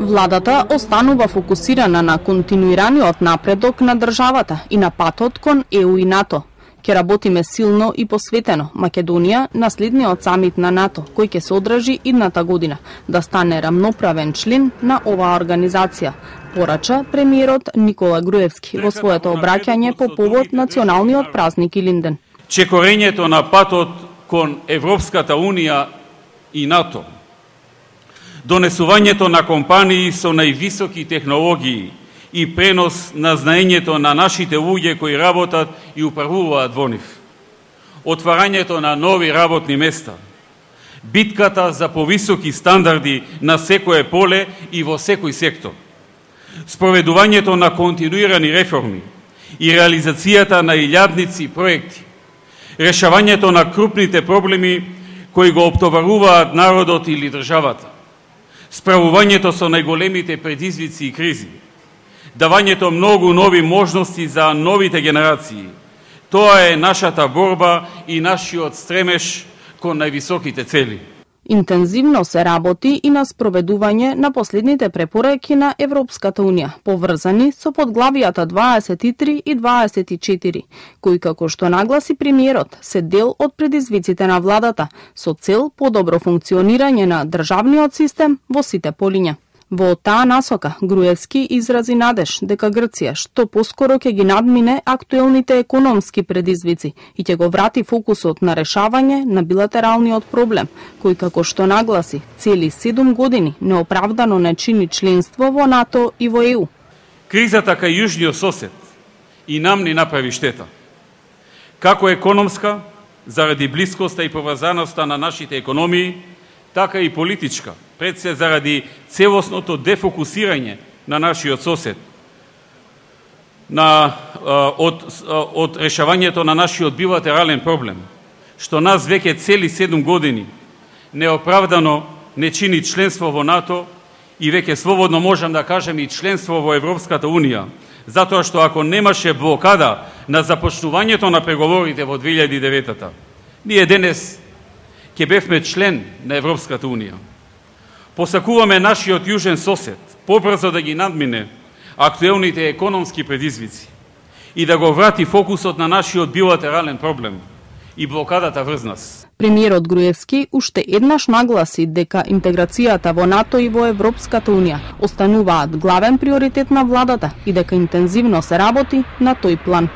Владата останува фокусирана на континуираниот напредок на државата и на патот кон ЕУ и НАТО. Ке работиме силно и посветено Македонија наследниот самит на НАТО, кој ќе се одржи идната година, да стане рамноправен член на оваа организација, порача премиерот Никола Груевски во своето обраќање по повод националниот празник Илинден. Чекорењето на патот кон Европската Унија и НАТО донесувањето на компании со највисоки технологии и пренос на знаењето на нашите луѓе кои работат и управуваат во нив. Отварањето на нови работни места. Битката за повисоки стандарди на секое поле и во секој сектор. Спроведувањето на континуирани реформи и реализацијата на илјадници проекти. Решавањето на крупните проблеми кои го оптоваруваат народот или државата справувањето со најголемите предизвици и кризи, давањето многу нови можности за новите генерации. Тоа е нашата борба и нашиот стремеш кон највисоките цели. Интензивно се работи и на спроведување на последните препореки на Европската Унија, поврзани со подглавијата 23 и 24, кои како што нагласи премиерот се дел од предизвиците на владата со цел подобро функционирање на државниот систем во сите полиња. Во таа насока, Груевски изрази надеж дека Грција што поскоро ќе ги надмине актуелните економски предизвици и ќе го врати фокусот на решавање на билатералниот проблем, кој како што нагласи, цели 7 години неоправдано не чини членство во НАТО и во ЕУ. Кризата кај јужниот сосед и нам не направи штета. Како економска, заради блискоста и поврзаноста на нашите економии, така и политичка – пред се заради целосното дефокусирање на нашиот сосед, на, од, од решавањето на нашиот билатерален проблем, што нас веќе цели 7 години неоправдано не чини членство во НАТО и веќе слободно можам да кажем и членство во Европската Унија, затоа што ако немаше блокада на започнувањето на преговорите во 2009-та, ние денес ќе бевме член на Европската Унија. Посакуваме нашиот јужен сосед побрзо да ги надмине актуелните економски предизвици и да го врати фокусот на нашиот билатерален проблем и блокадата врз нас. Премиерот Груевски уште еднаш нагласи дека интеграцијата во НАТО и во Европската Унија остануваат главен приоритет на владата и дека интензивно се работи на тој план.